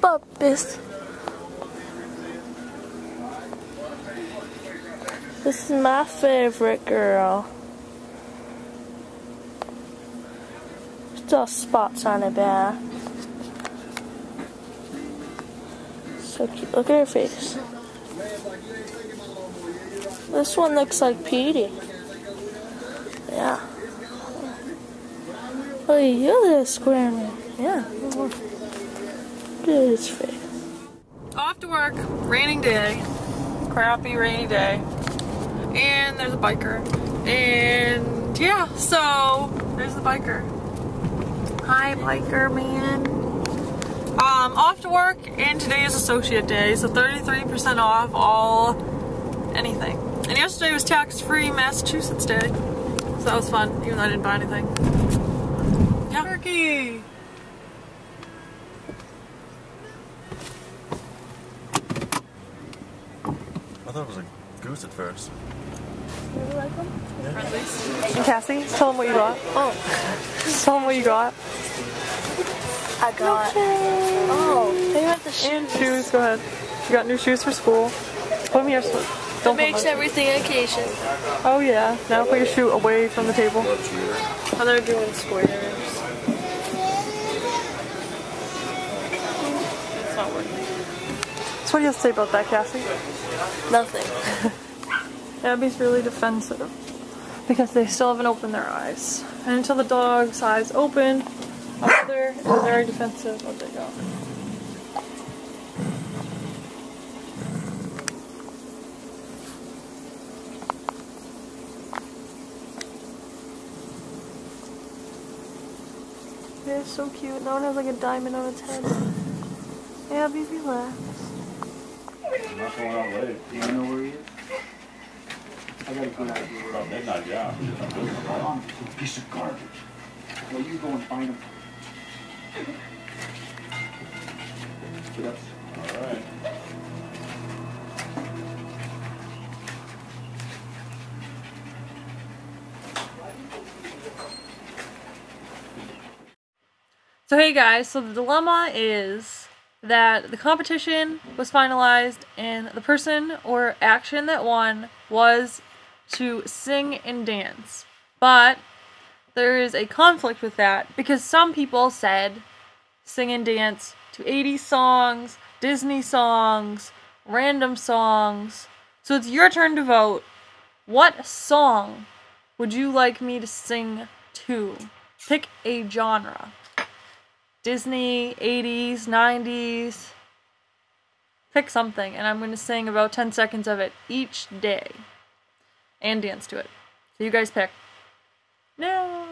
puppies. This is my favorite girl. Still spots on her back. So cute. Look at her face. This one looks like Petey. Yeah. Oh, you little squirmy. Yeah. His face. Off to work, raining day, crappy rainy day, and there's a biker, and yeah, so there's the biker. Hi, biker man. Um, off to work, and today is associate day, so 33% off all anything. And yesterday was tax-free Massachusetts day, so that was fun, even though I didn't buy anything. Yeah. Turkey! Thought it was a goose at first. And Cassie, tell them what you got. Oh. Tell them what you got. I got. Oh, they got the And shoes. shoes, go ahead. You got new shoes for school. Put them here. So It don't makes put my- everything occasion. Oh yeah. Now put your shoe away from the table. How they're doing squares. What do you have to say about that, Cassie? Nothing. Abby's really defensive because they still haven't opened their eyes. And until the dog's eyes open, mother is very defensive of the dog. They're so cute. That one has like a diamond on its head. Abby, relax. I'm not going out late. Do you know where he is? I got a good idea. About midnight, yeah. Come on, you piece of garbage. Well, you go and find him. Get up. All right. So hey guys, so the dilemma is that the competition was finalized and the person or action that won was to sing and dance. But there is a conflict with that because some people said sing and dance to 80s songs, Disney songs, random songs. So it's your turn to vote. What song would you like me to sing to? Pick a genre. Disney, 80s, 90s. Pick something, and I'm going to sing about 10 seconds of it each day. And dance to it. So you guys pick. No.